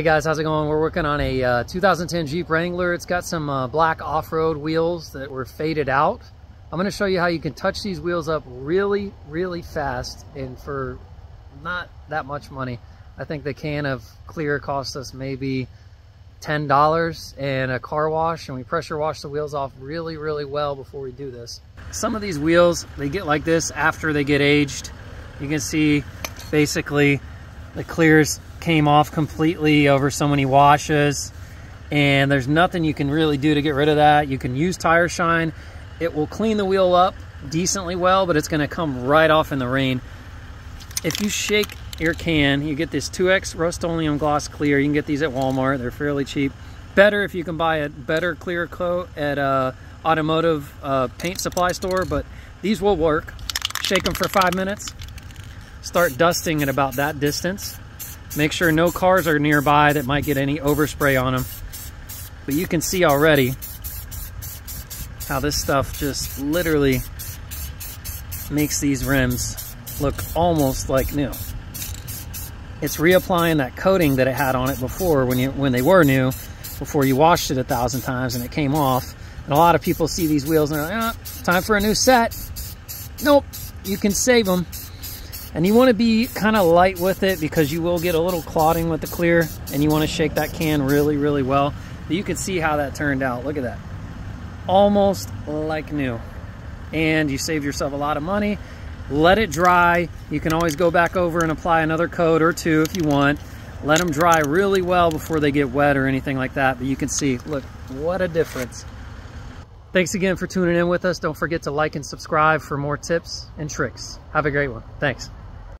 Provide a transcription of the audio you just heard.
Hey guys, how's it going? We're working on a uh, 2010 Jeep Wrangler. It's got some uh, black off-road wheels that were faded out. I'm gonna show you how you can touch these wheels up really, really fast and for not that much money. I think the can of clear cost us maybe $10 and a car wash and we pressure wash the wheels off really, really well before we do this. Some of these wheels, they get like this after they get aged. You can see basically the clears came off completely over so many washes and there's nothing you can really do to get rid of that. You can use tire shine. It will clean the wheel up decently well, but it's gonna come right off in the rain. If you shake your can, you get this 2X Rust-Oleum Gloss Clear. You can get these at Walmart. They're fairly cheap. Better if you can buy a better clear coat at a automotive uh, paint supply store, but these will work. Shake them for five minutes. Start dusting at about that distance. Make sure no cars are nearby that might get any overspray on them. But you can see already how this stuff just literally makes these rims look almost like new. It's reapplying that coating that it had on it before when you when they were new, before you washed it a thousand times and it came off. And a lot of people see these wheels and they're like, oh, time for a new set. Nope, you can save them. And you want to be kind of light with it because you will get a little clotting with the clear and you want to shake that can really, really well. But you can see how that turned out. Look at that. Almost like new. And you save yourself a lot of money. Let it dry. You can always go back over and apply another coat or two if you want. Let them dry really well before they get wet or anything like that. But you can see, look, what a difference. Thanks again for tuning in with us. Don't forget to like and subscribe for more tips and tricks. Have a great one. Thanks.